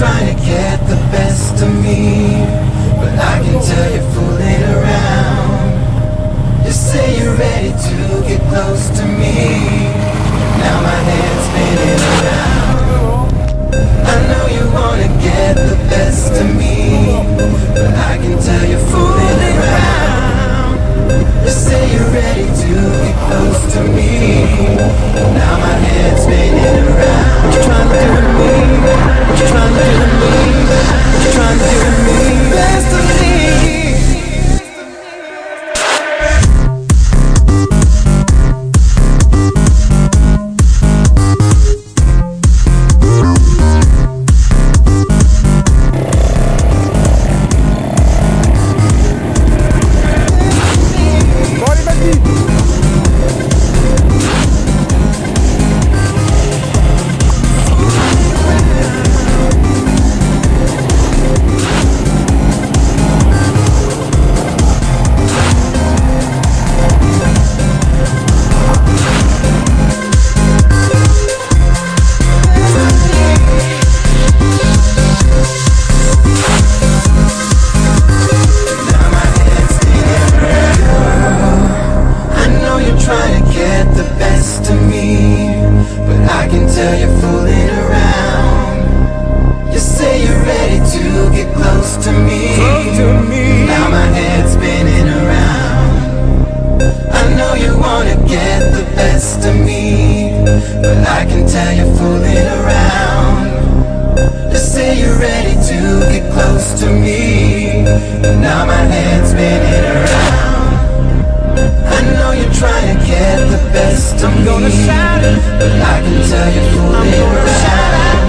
trying to get the best of me, but I can tell you're fooling around. You say you're ready to get close to me. Now my head's spinning around. I know you wanna get the best of me, but I can tell you're tell you're fooling around. You say you're ready to get close to me. Close to me. Now my head's spinning around. I know you wanna get the best of me, but I can tell you're fooling around. You say you're ready to get close to me. Now my head's spinning around. But I can tell you're fooling I'm